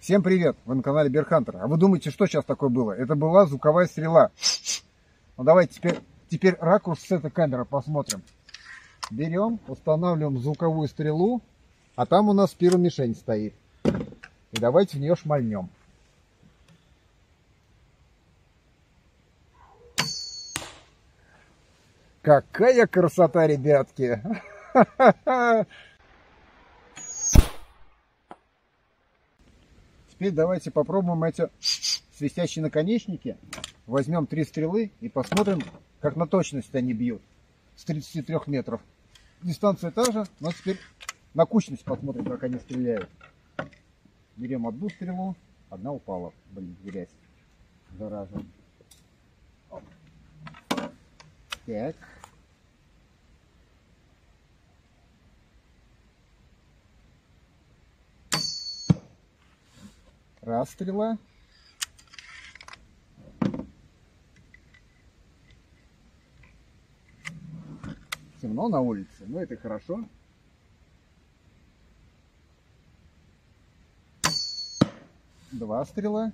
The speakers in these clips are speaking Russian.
Всем привет! Вы на канале Берхантер. А вы думаете, что сейчас такое было? Это была звуковая стрела. Ну давайте теперь, теперь ракурс с этой камеры посмотрим. Берем, устанавливаем звуковую стрелу, а там у нас пиромишень стоит. И давайте в нее шмальнем. Какая красота, ребятки! Теперь давайте попробуем эти свистящие наконечники. Возьмем три стрелы и посмотрим, как на точность они бьют с 33 метров. Дистанция та же, но теперь на кучность посмотрим, как они стреляют. Берем одну стрелу, одна упала. Блин, грязь. Зараза. Так. Раз стрела. Темно на улице, но это хорошо. Два стрела.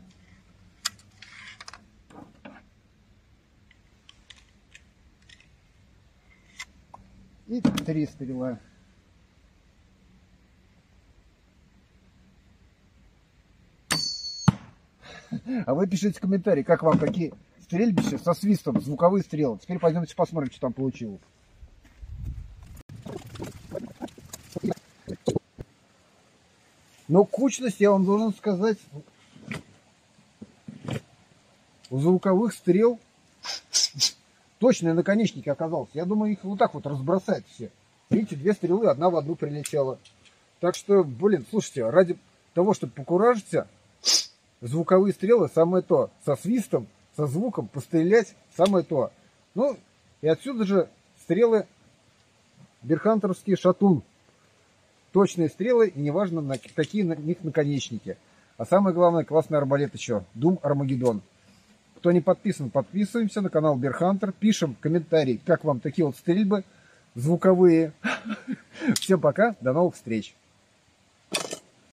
И три стрела. А вы пишите комментарии, как вам такие стрельбища со свистом, звуковые стрелы. Теперь пойдемте посмотрим, что там получилось. Но кучность, я вам должен сказать, у звуковых стрел точные наконечники оказался. Я думаю, их вот так вот разбросать все. Видите, две стрелы, одна в одну прилетела. Так что, блин, слушайте, ради того, чтобы покуражиться, звуковые стрелы самое то. Со свистом, со звуком пострелять самое то. Ну, и отсюда же стрелы Берхантеровский шатун точные стрелы, и неважно, на какие на них наконечники. А самое главное, классный арбалет еще. Дум Армагеддон. Кто не подписан, подписываемся на канал Берхантер. Пишем комментарий, как вам такие вот стрельбы звуковые. Всем пока, до новых встреч.